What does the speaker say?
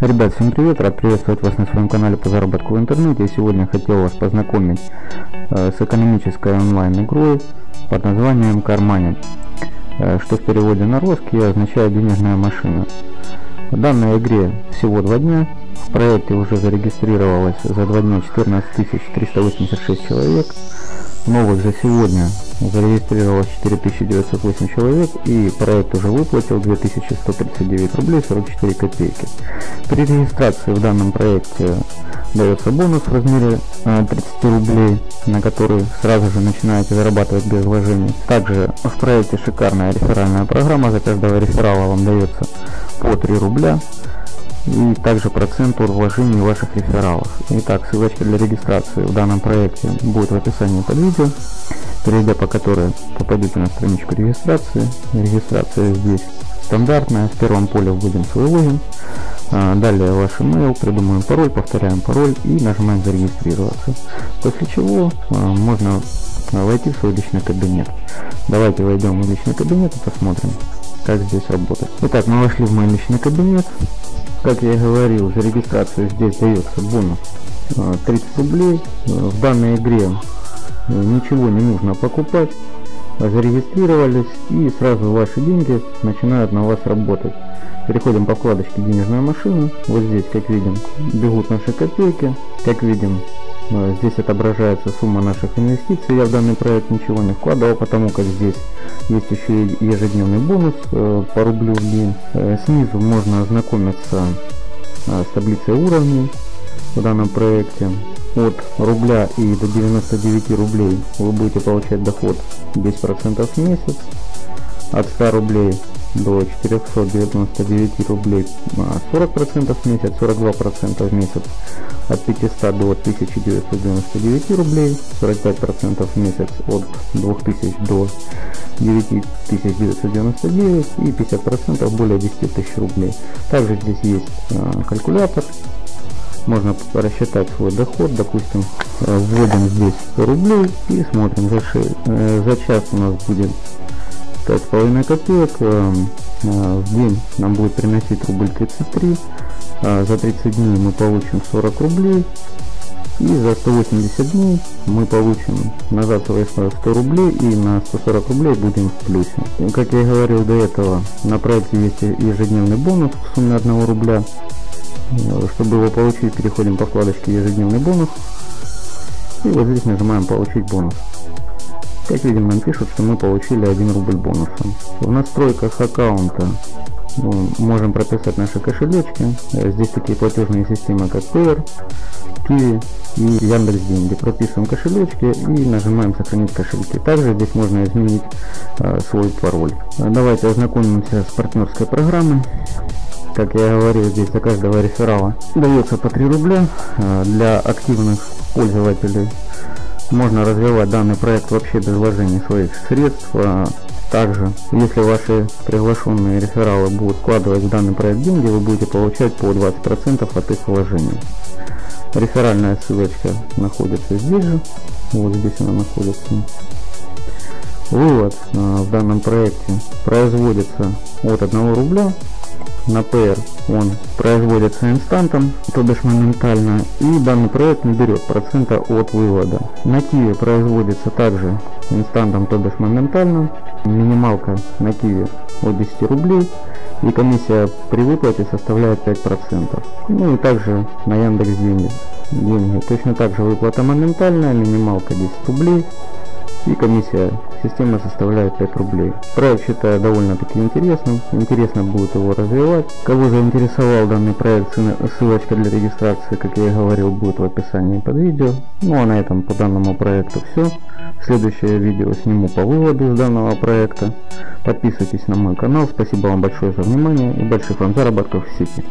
Ребят, всем привет, рад приветствовать вас на своем канале по заработку в интернете. Сегодня хотел вас познакомить э, с экономической онлайн игрой под названием Карманин, э, что в переводе на русский означает денежная машина. В данной игре всего два дня, в проекте уже зарегистрировалось за два дня 14 386 человек, новых за сегодня зарегистрировалось 4908 человек и проект уже выплатил 2139 рублей 44 копейки. При регистрации в данном проекте дается бонус в размере 30 э, рублей, на который сразу же начинаете зарабатывать без вложений. Также в проекте шикарная реферальная программа, за каждого реферала вам дается по 3 рубля и также процент от вложений ваших рефералов. Итак, ссылочка для регистрации в данном проекте будет в описании под видео, перейдя по которой попадете на страничку регистрации. Регистрация здесь стандартная, в первом поле вводим свой логин, а, далее ваш email, придумаем пароль, повторяем пароль и нажимаем зарегистрироваться. После чего а, можно войти в свой личный кабинет. Давайте войдем в личный кабинет и посмотрим, как здесь работает. Итак, мы вошли в мой личный кабинет. Как я и говорил, за регистрацию здесь дается бонус 30 а, рублей. В данной игре ничего не нужно покупать. Зарегистрировались и сразу ваши деньги начинают на вас работать. Переходим по вкладочке денежная машина. Вот здесь, как видим, бегут наши копейки. Как видим, э, здесь отображается сумма наших инвестиций. Я в данный проект ничего не вкладывал, потому как здесь есть еще ежедневный бонус э, по рублю в день. Э, снизу можно ознакомиться с таблицей уровней в данном проекте. От рубля и до 99 рублей вы будете получать доход 10% в месяц. От 100 рублей до 499 рублей 40% в месяц, 42% в месяц от 500 до 1999 рублей, 45% в месяц от 2000 до 9999 и 50% более 10 тысяч рублей. Также здесь есть э, калькулятор, можно рассчитать свой доход, допустим, э, вводим здесь 100 рублей и смотрим, за, э, за час у нас будет 5,5 копеек э, в день нам будет приносить рубль 33 а за 30 дней мы получим 40 рублей и за 180 дней мы получим назад свои 100 рублей и на 140 рублей будем в плюсе. Как я и говорил до этого, на проекте есть ежедневный бонус в сумме 1 рубля. Э, чтобы его получить, переходим по вкладочке ежедневный бонус. И вот здесь нажимаем получить бонус. Как видим, нам пишут, что мы получили 1 рубль бонусом. В настройках аккаунта ну, можем прописать наши кошелечки. Э, здесь такие платежные системы, как Payer, Kiwi и Яндекс Деньги. Прописываем кошелечки и нажимаем сохранить кошельки. Также здесь можно изменить э, свой пароль. Давайте ознакомимся с партнерской программой. Как я говорил, здесь за каждого реферала дается по 3 рубля. Э, для активных пользователей можно развивать данный проект вообще без вложения своих средств. А также, если ваши приглашенные рефералы будут вкладывать в данный проект деньги, вы будете получать по 20% от их вложений. Реферальная ссылочка находится здесь же. Вот здесь она находится. Вывод а, в данном проекте производится от 1 рубля на PR он производится инстантом, то бишь моментально, и данный проект не берет процента от вывода. На Киви производится также инстантом, то бишь моментально. Минималка на Киви от 10 рублей и комиссия при выплате составляет 5%. Ну и также на Яндекс деньги. деньги. Точно так же выплата моментальная, минималка 10 рублей и комиссия системы составляет 5 рублей. Проект считаю довольно-таки интересным, интересно будет его развивать. Кого заинтересовал данный проект, ссылочка для регистрации, как я и говорил, будет в описании под видео. Ну а на этом по данному проекту все. Следующее видео сниму по выводу из данного проекта. Подписывайтесь на мой канал, спасибо вам большое за внимание и больших вам заработков в сети.